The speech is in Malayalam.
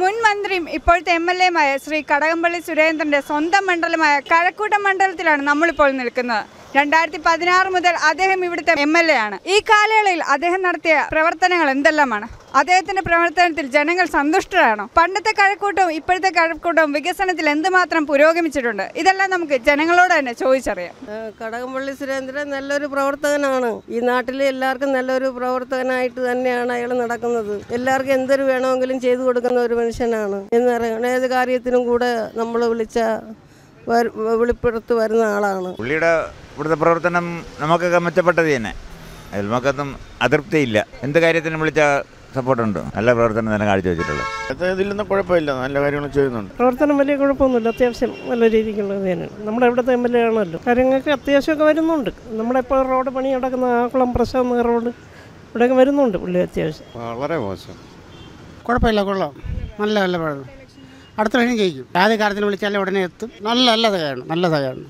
മുൻ മന്ത്രിയും ഇപ്പോഴത്തെ എം എൽ എയുമായ ശ്രീ കടകംപള്ളി സുരേന്ദ്രന്റെ സ്വന്തം മണ്ഡലമായ കഴക്കൂട്ടം മണ്ഡലത്തിലാണ് നമ്മളിപ്പോൾ നിൽക്കുന്നത്. രണ്ടായിരത്തി പതിനാറ് മുതൽ അദ്ദേഹം ഇവിടുത്തെ എം എൽ എ ആണ്. ഈ കാലയളവിൽ അദ്ദേഹം നടത്തിയ പ്രവർത്തനങ്ങൾ എന്തെല്ലാമാണ്? അദ്ദേഹത്തിന്റെ പ്രവർത്തനത്തിൽ ജനങ്ങൾ സന്തുഷ്ടരാണോ? പണ്ടത്തെ കഴക്കൂട്ടവും ഇപ്പോഴത്തെ കഴക്കൂട്ടവും വികസനത്തിൽ എന്തുമാത്രം പുരോഗമിച്ചിട്ടുണ്ട്? ഇതെല്ലാം നമുക്ക് ജനങ്ങളോട് തന്നെ ചോദിച്ചറിയാം. കടകംപള്ളി സുരേന്ദ്രൻ നല്ലൊരു പ്രവർത്തകനാണ്. ഈ നാട്ടിലെ എല്ലാവർക്കും നല്ലൊരു പ്രവർത്തകനായിട്ട് തന്നെയാണ് അയാൾ നടക്കുന്നത്. എല്ലാവർക്കും എന്തൊരു വേണമെങ്കിലും ചെയ്തു കൊടുക്കുന്ന ഒരു മനുഷ്യനാണ് എന്നറിയണം ഏത് കാര്യത്തിനും കൂടെ നമ്മൾ വിളിച്ച വെളിപ്പെടുത്ത് വരുന്ന ആളാണ്. പുള്ളിയുടെ ഇവിടുത്തെ പ്രവർത്തനം നമുക്കൊക്കെ മെച്ചപ്പെട്ടത് തന്നെ. അതിൽ നമുക്കൊന്നും അതൃപ്തിയില്ല. എന്ത് കാര്യത്തിനും വിളിച്ച സപ്പോർട്ടുണ്ട്. നല്ല പ്രവർത്തനം തന്നെ കാഴ്ച വെച്ചിട്ടുള്ളത് കുഴപ്പമില്ല. നല്ല കാര്യങ്ങൾ ചെയ്യുന്നുണ്ട്. പ്രവർത്തനം വലിയ കുഴപ്പമൊന്നുമില്ല. അത്യാവശ്യം നല്ല രീതിക്കുള്ളത് തന്നെയാണ്. നമ്മുടെ ഇവിടുത്തെ എം എൽ എ ആണല്ലോ. കാര്യങ്ങൾക്ക് അത്യാവശ്യമൊക്കെ വരുന്നുണ്ട്. നമ്മുടെ ഇപ്പോൾ റോഡ് പണി നടക്കുന്ന ആക്കുളം പ്രശ്നം റോഡ് ഇവിടെയൊക്കെ വരുന്നുണ്ട് പുള്ളി അത്യാവശ്യം. വളരെ മോശം. കുഴപ്പമില്ല കൊള്ളാം. നല്ല നല്ല അടുത്ത പ്രാവശ്യം ജയിക്കും. ആദ്യ കാലത്തിന് വിളിച്ചാലേ ഉടനെ എത്തും. നല്ല നല്ല തകയാണ് നല്ല തകയാണ്